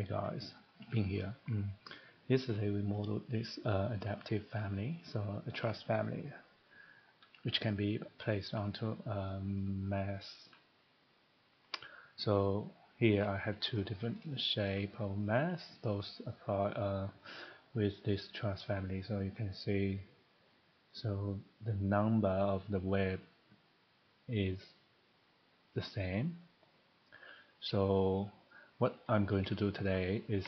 Hey guys, Bin here. Mm. Yesterday we modeled this uh, adaptive family, so a truss family, which can be placed onto a mass. So here I have two different shape of mass. Those apply uh, with this truss family. So you can see, so the number of the web is the same. So what I'm going to do today is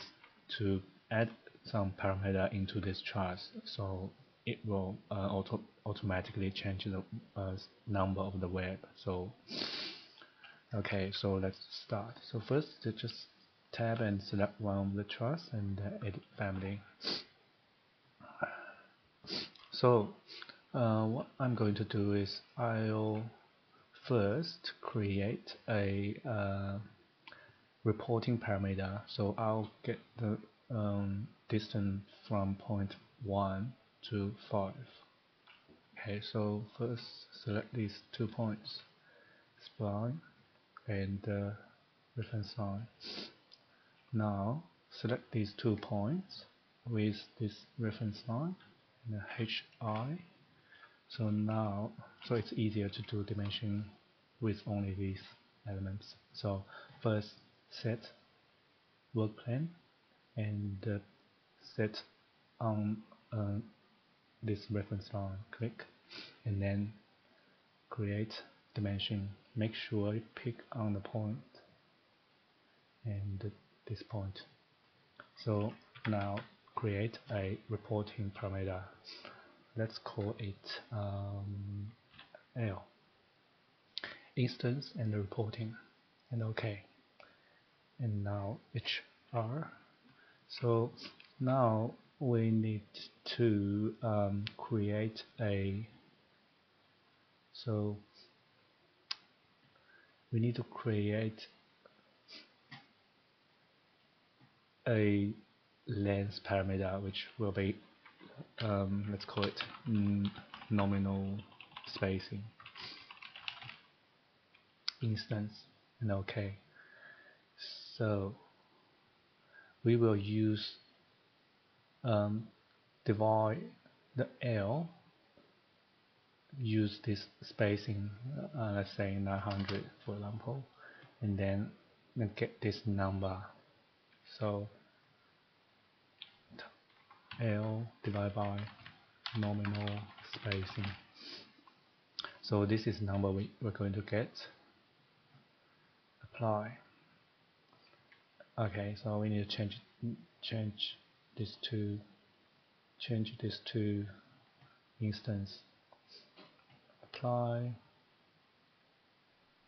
to add some parameter into this chart. So it will uh, auto automatically change the uh, number of the web. So okay so let's start. So first just tab and select one of the charts and uh, edit family. So uh, what I'm going to do is I'll first create a uh, reporting parameter. So I'll get the um, distance from point 1 to 5. Okay, so first select these two points, spline and uh, reference line. Now select these two points with this reference line and HI. So now, so it's easier to do dimension with only these elements. So first set work plane and uh, set on uh, this reference line click and then create dimension. Make sure you pick on the point and this point. So now create a reporting parameter. Let's call it um, L. Instance and reporting. And OK and now HR so now we need to um, create a so we need to create a length parameter which will be um, let's call it nominal spacing. Instance and OK so we will use um, divide the L use this spacing uh, let's say 900 for example and then get this number. So L divided by nominal spacing. So this is number we, we're going to get. Apply okay so we need to change change this to change this to instance. Apply.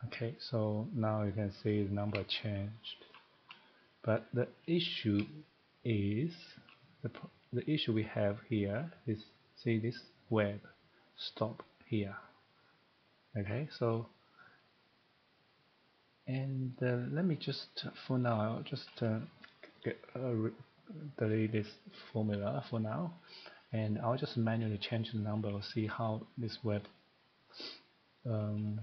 Okay so now you can see the number changed. But the issue is the, the issue we have here is see this web stop here. Okay so and uh, let me just for now just uh, get, uh, delete this formula for now. And I'll just manually change the number. To see how this web um,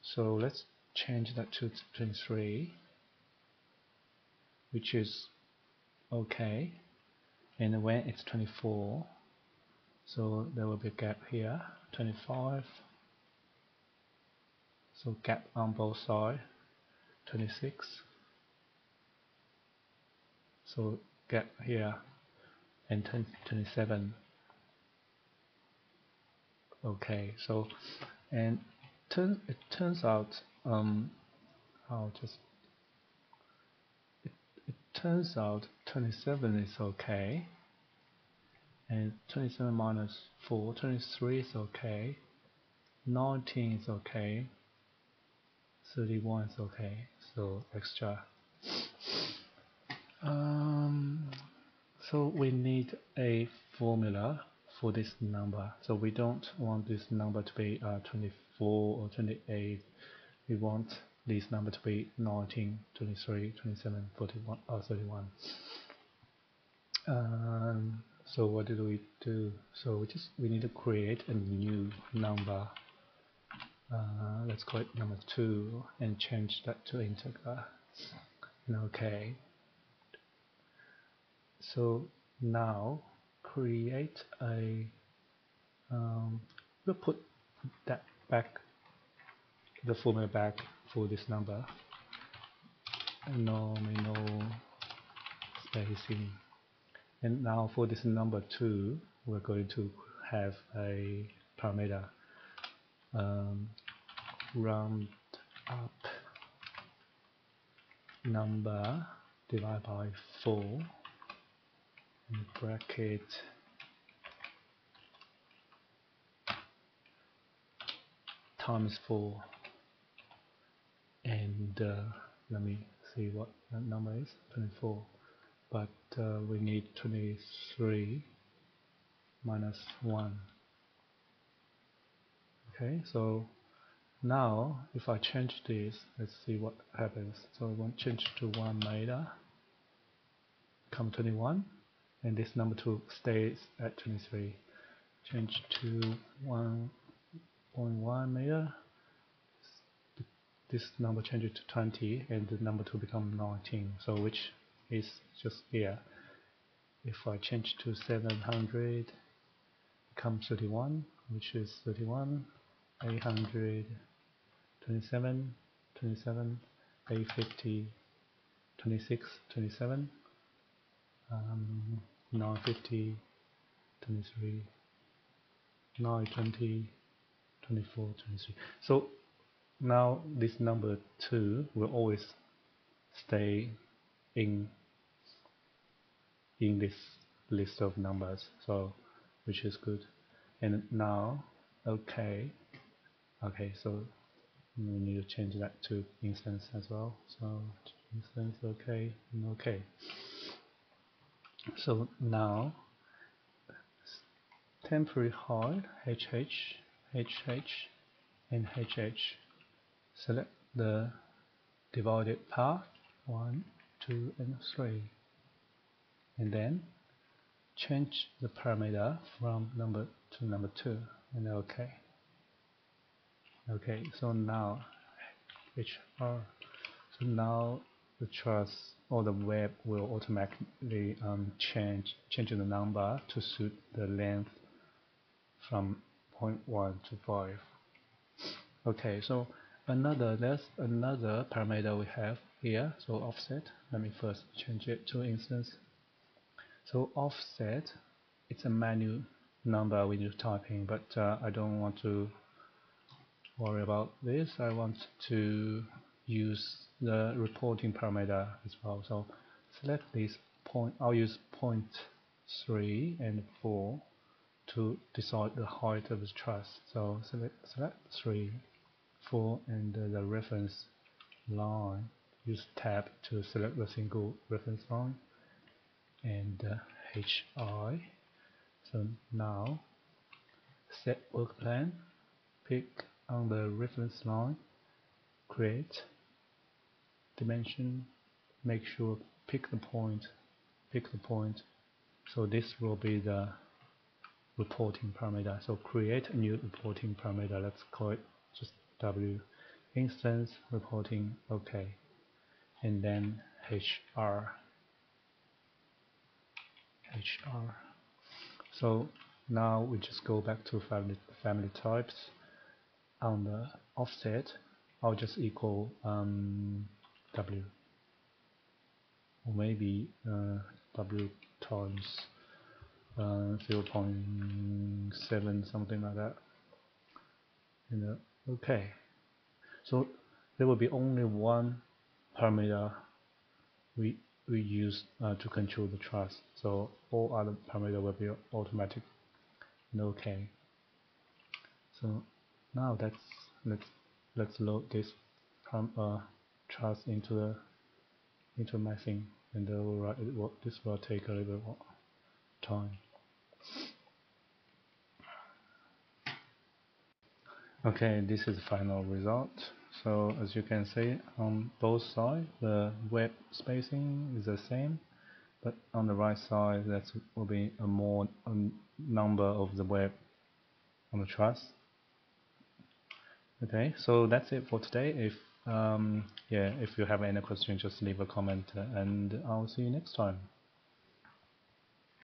so let's change that to 23 which is okay. And when it's 24 so there will be a gap here. 25 so gap on both sides 26 so gap here and 10, 27 okay so and turn it turns out um I'll just it, it turns out 27 is okay and 27 minus 4 23 is okay 19 is okay 31 is okay so extra. Um, so we need a formula for this number. So we don't want this number to be uh, 24 or 28 we want this number to be 19 23 27 41 or 31 um, so what did we do? So we just we need to create a new number uh, let's call it number 2 and change that to integer and OK. So now create a um, we'll put that back the formula back for this number. Nominal spacing and now for this number 2 we're going to have a parameter um, round up number divided by 4 in bracket. Times 4 and uh, let me see what that number is 24 but uh, we need 23 minus 1 okay so now if I change this let's see what happens. So I want change to 1 meter come 21 and this number 2 stays at 23 change to 1.1 meter. This number changes to 20 and the number 2 become 19 so which is just here. If I change to 700 become 31 which is 31 800 27 27 850 26 27 um, 950 23 920 24 23 so now this number 2 will always stay in in this list of numbers so which is good. And now okay okay so we need to change that to instance as well. So instance okay and okay. So now temporary height HH HH and HH select the divided path 1 2 and 3 and then change the parameter from number to number 2 and OK okay so now HR so now the truss or the web will automatically um, change change the number to suit the length from point 0.1 to 5 okay so another there's another parameter we have here so offset. Let me first change it to instance. So offset it's a manual number we type in but uh, I don't want to worry about this. I want to use the reporting parameter as well. So select this point I'll use point 3 and 4 to decide the height of the truss. So select, select 3 4 and the reference line. Use tab to select the single reference line and uh, HI so now set work plane pick on the reference line create dimension make sure pick the point pick the point. So this will be the reporting parameter. So create a new reporting parameter. Let's call it just W. Instance reporting OK and then HR HR so now we just go back to family, family types on the offset I'll just equal um, W or maybe uh, W times uh, 0.7 something like that and uh, Okay, so there will be only one parameter we we use uh, to control the truss So all other parameter will be automatic. Okay. So now let's let's let's load this uh, truss into the into my thing, and it will, this will take a little bit time. Okay, this is the final result. So as you can see on both sides, the web spacing is the same, but on the right side, that will be a more a number of the web on the truss. Okay, so that's it for today. If um, yeah, if you have any questions just leave a comment, and I'll see you next time.